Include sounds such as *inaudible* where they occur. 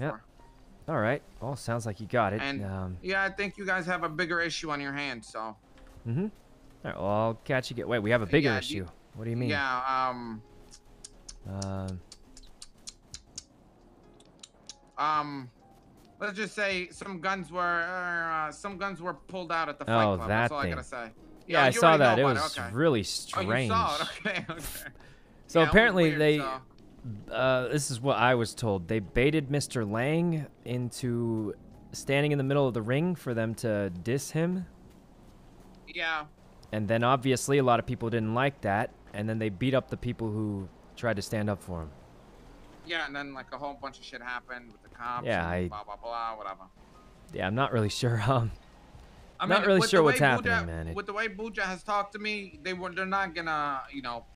Yep. for. All right. Well, sounds like you got it. And um, yeah, I think you guys have a bigger issue on your hands. So mm-hmm. All right. Well, I'll catch you. Get. Wait, we have a bigger Yeah, you- issue. What do you mean? yeah, um, Um. um, let's just say some guns were uh, some guns were pulled out at the fight Oh, club. that That's all I thing. gotta say. Yeah, I saw that. It was okay. really Oh, strange. you saw it. *laughs* Okay. okay. So Yeah, apparently weird, they, so- uh, this is what I was told. They baited Mr. Lang into standing in the middle of the ring for them to diss him, Yeah. and then obviously a lot of people didn't like that, and then they beat up the people who tried to stand up for him. Yeah, and then like a whole bunch of shit happened with the cops. Yeah, and I- blah blah blah, whatever. Yeah, I'm not really *laughs* sure. Um, I'm Not really sure what's way happening, man. It- With the way Buja has talked to me, they were they're not gonna, you know,